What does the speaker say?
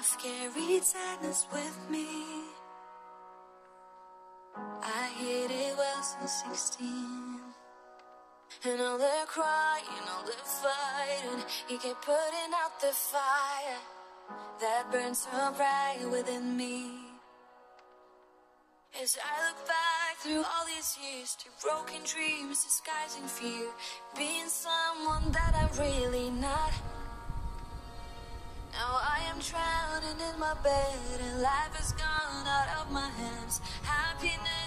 I've carried sadness with me. I hid it well since 16. And all the crying, all the fighting, he kept putting out the fire that burns so bright within me. As I look back through all these years to broken dreams, disguising fear, being someone that I'm really not. Now I drowning in my bed and life has gone out of my hands. Happiness